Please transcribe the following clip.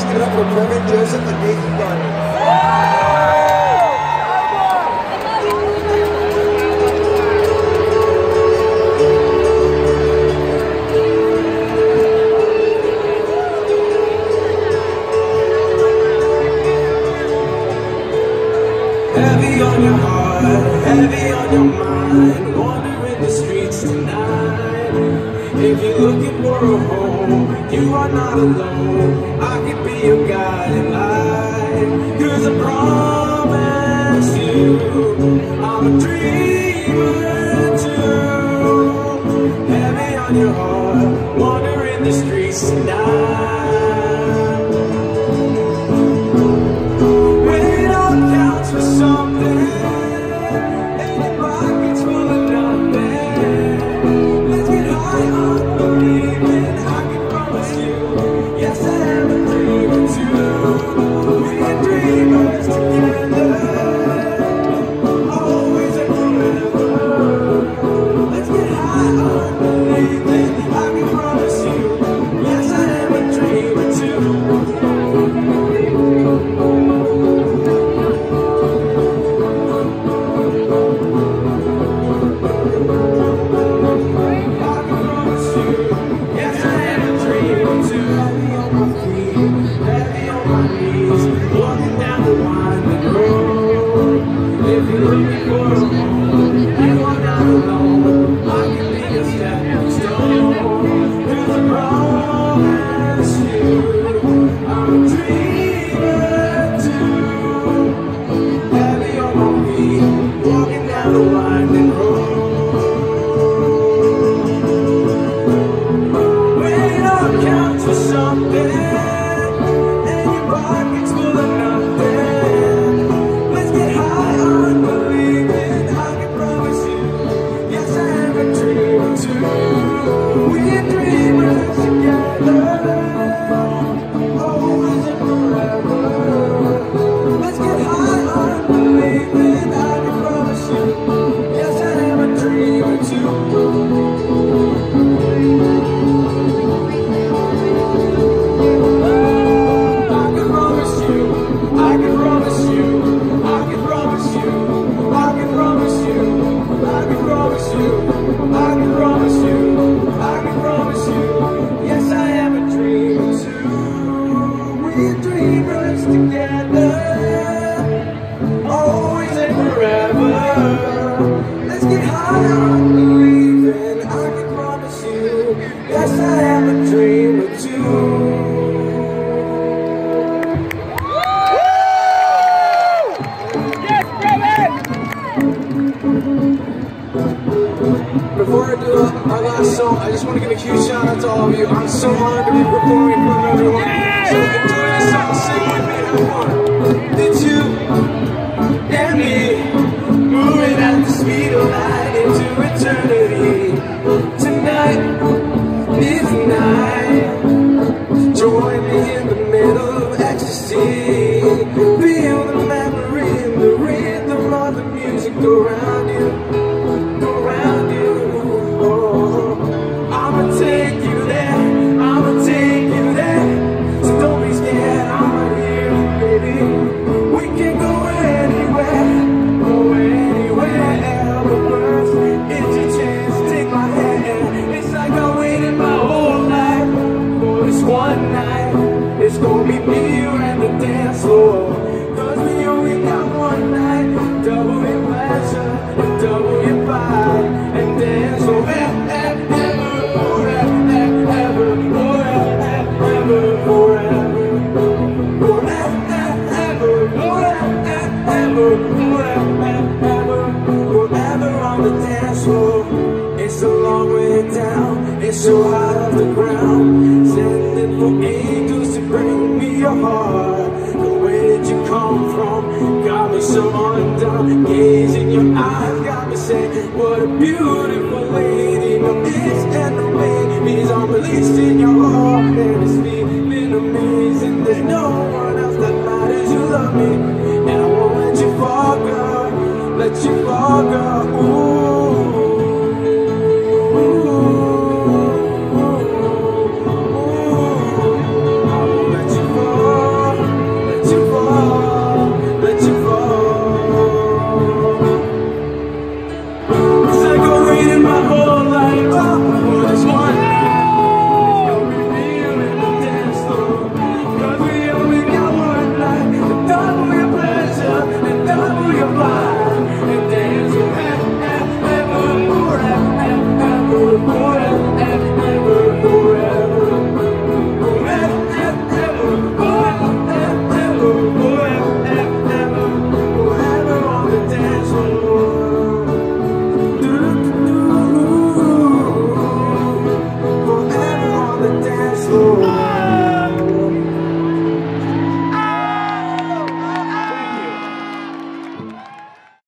Please give it up for Previn, Joseph, and Nathan Gardner. Heavy on your heart, heavy on your mind, wandering the streets tonight. If you're looking for a home, you are not alone. I can be your guiding light. Cause I promise you, I'm a dreamer too. Heavy on your heart, wandering the streets tonight. We're dreamers If song, I just want to give a huge shout out to all of you. I'm so honored to be performing in front of everyone. So enjoy this song, sing with me, have fun. It's you and me, moving at the speed of light into eternity. Tonight is night. Gonna be me, and the dance floor. Cause we only got one night. Double your pleasure, double your vibe. And dance forever, forever, forever, forever, forever. Forever, forever, forever, forever on the dance floor. It's a long way down, it's so high off the ground. Sending for me your heart.